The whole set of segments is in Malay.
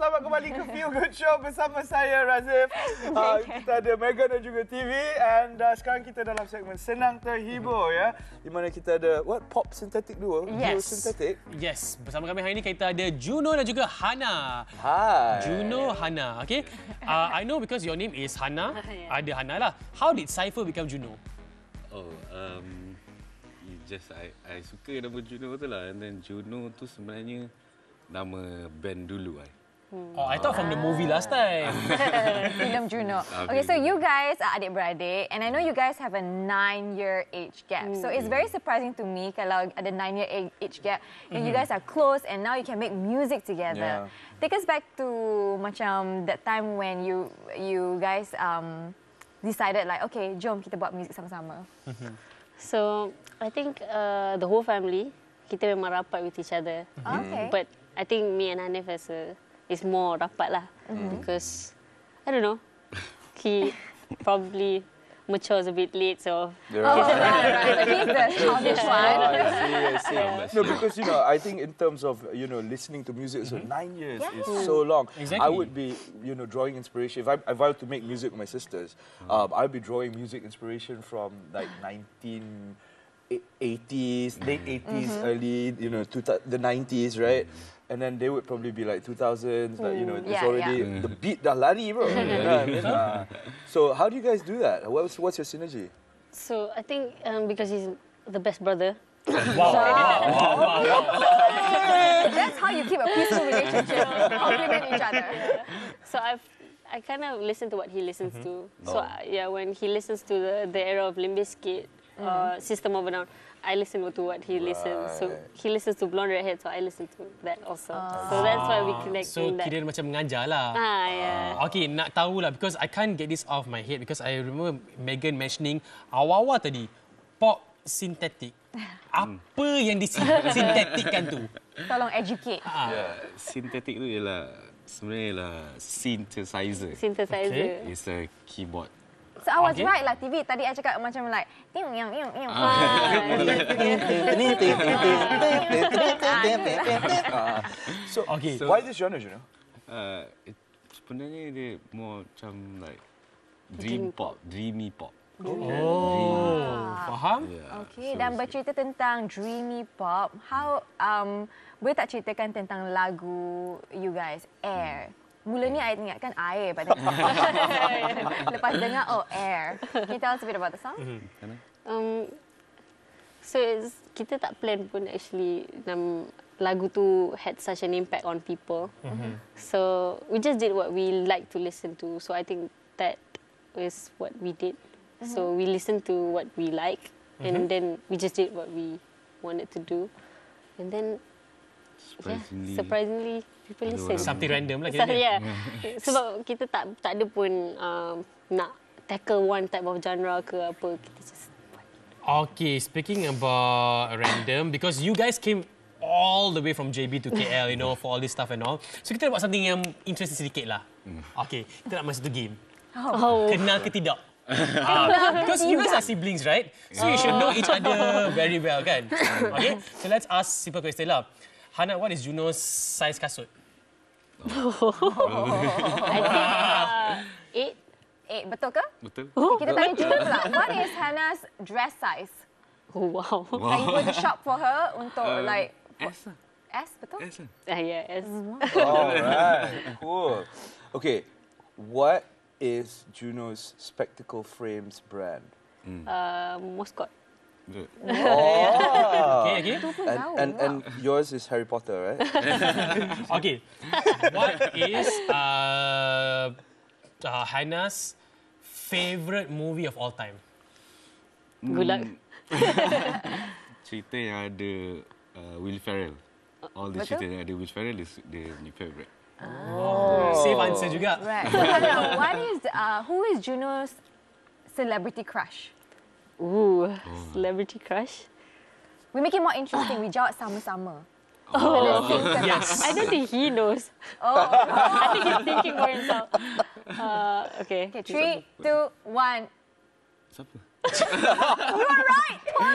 selamat kembali ke Feel Good Show bersama saya Razif. Uh, kita ada Megan dan juga TV and uh, sekarang kita dalam segmen Senang Terhibur ya. Di mana kita ada what pop synthetic duo, duo Yes. synthetic. Yes, bersama kami hari ini kita ada Juno dan juga Hana. Hai. Juno, Hana. Okay. Uh, I know because your name is Hana. Ada Hana lah. How did Cypher become Juno? Oh, um, you just I I suka nama Juno tu lah. And then Juno tu sebenarnya nama band dulu I. Oh, I thought from the movie last time. Film Juno. Okay, so you guys are adik-beradik and I know you guys have a nine-year age gap. So it's very surprising to me kalau ada nine-year a- age gap and you guys are close and now you can make music together. Yeah. Take us back to macam that time when you you guys um, decided like, okay, jom kita buat music sama-sama. So I think uh, the whole family kita memang rapat with each other. Okay. But I think me and Hanif as a, is more rapat lah because I don't know he probably matures a bit late so Right. Oh, right, right. He's the childish Ah, one. I see, I see. No, because you know, I think in terms of you know listening to music, so nine years is so long. Exactly. I would be you know drawing inspiration. If I if I were to make music with my sisters, um, I'd be drawing music inspiration from like 19. 80s, late 80s, early, you know, two, the 90s, right? And then they would probably be like 2000s, like, you know, it's Yeah, already, the beat dah lari, bro. You know what I mean? Uh, so how do you guys do that? What's, what's your synergy? so I think um, because he's the best brother. Wow. That's how you keep a peaceful relationship. Compliment each other. So I've I kind of listen to what he listens to. So uh, yeah, when he listens to the, the era of Limp Bizkit, uh, System of a Down, I listen to what he listens. So Right. he listens to Blonde Redhead, so I listen to that also. So that's why we connect So in that. kira macam mengajar lah. Ah yeah. Okay, nak tahu lah because I can't get this off my head because I remember Megan mentioning awal-awal tadi pop synthetic. Apa yang disintetikkan tu? Tolong educate. Yeah, synthetic tu ialah sebenarnya ialah synthesizer. Synthesizer. Okay. It's a keyboard. So I was Okay. right lah TV tadi I cakap macam like tiung yang yang yang. So, Okay. why this genre, you know? Uh, it, sebenarnya dia more macam like dream pop, dreamy pop. Oh, faham? Yeah. Okay, so dan bercerita tentang dreamy pop, how um boleh tak ceritakan tentang lagu you guys Air? Mulanya I ingatkan air pada Lepas dengar oh Air. Can you tell us a bit about the song? Um, so it's, kita tak plan pun actually um, lagu tu had such an impact on people. So we just did what we like to listen to. So I think that is what we did. So we listened to what we like, and then we just did what we wanted to do, and then yeah, Surprisingly, surprisingly people ada listen. Something random lah So, kira. yeah. Sebab kita tak tak ada pun um, nak tackle one type of genre ke apa. Kita just buat. Okay, speaking about random, because you guys came all the way from JB to KL, you know, for all this stuff and all. So kita nak buat something yang interesting sedikit lah. Okay, kita nak main satu game. Oh. Kenal ke tidak? Ah, because you guys are siblings, right? So you should know each other very well, kan? Okay, so let's ask simple question lah. Hana, what is Juno's size kasut? I think uh, eight. Eh, betul ke? Betul? Kita tanya Juno pula. What is Hannah's dress size? Oh wow. Like you were to shop for her untuk Uh, like S lah. S betul? S lah. Ah, yeah, yes. All right, cool. Okay, what is Juno's spectacle frames brand? Uh, Moscot. Betul. Oh. Okay, okay. And, and, and yours is Harry Potter, right? Okay. What is uh, uh, Hannah's favorite movie of all time? Good luck. Cerita yang ada uh, Will Ferrell. All the cerita yang ada Will Ferrell is dia punya favourite. Safe answer juga. Right. So Hannah, what is uh, who is Juno's celebrity crush? Ooh, celebrity crush. We make it more interesting. We jawab sama-sama. Oh, Yes. I don't think he knows. Oh. I think he's thinking for himself. Uh, okay. Okay, three, two, one. Siapa?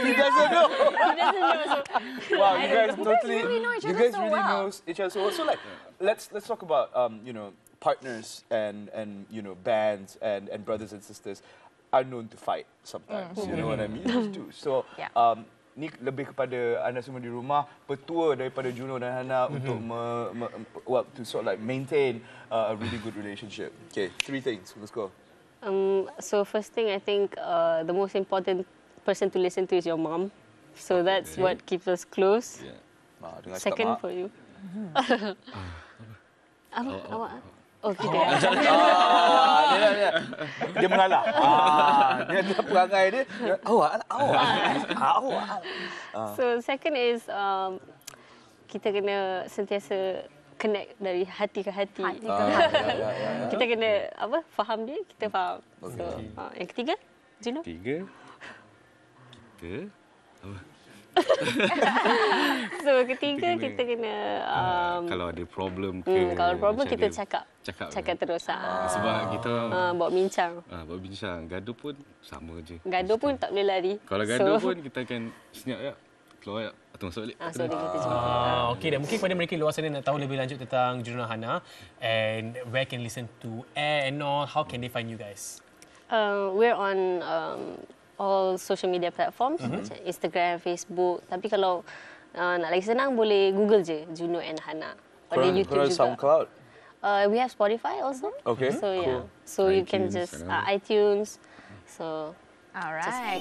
He doesn't know. He doesn't know. So Wow, you guys totally. You guys really know each you other guys so really well. know each other so well. So like, let's let's talk about um, you know partners and and you know bands and and brothers and sisters are known to fight sometimes. You know what I mean? These two. So Yeah. um, ni lebih kepada anda semua di rumah petua daripada Juno dan Hana untuk me, me, well, to sort of like maintain uh, a really good relationship. Okay, three things. Let's go. Um, so first thing, I think uh, the most important person to listen to is your mom. So that's what keeps us close. Yeah. Ah, dengar cakap Second for you. Apa? Awak? Oh, kita. Ah, dia, dia, dia mengalah. Ah, dia, dia perangai dia. dia awak, awak, awak. So second is um, kita kena sentiasa connect dari hati ke hati. Hati ke Ah, hati. ya, ya, ya, ya. Kita kena apa? Faham dia, kita faham. So uh, yang ketiga, Juno. Tiga. Kita. So ketiga Kita kita kena- kena Um, kalau ada problem ke. hmm, kalau problem kita ada- cakap. Cakap. Cakap terus. Ah. Sebab kita Uh, bawa bincang. ah, berbincang. Gaduh pun sama je. Gaduh pun tak boleh lari. Kalau gaduh pun kita akan senyap ya. Keluar ya. Atau masuk balik. Ah, so dia gitu juga. Ah, okay, dan mungkin kepada mereka di luar sana nak tahu lebih lanjut tentang Juno Hana and where can listen to Air and all, how can they find you guys? Uh, we're on um, all social media platforms macam Instagram, Facebook. Tapi kalau uh, nak lagi senang boleh Google je Juno and Hana. Pada Korang- YouTube korang juga. SoundCloud. Uh, we have Spotify also. Okay, So yeah. cool. So you can iTunes, just uh, iTunes. So Alright.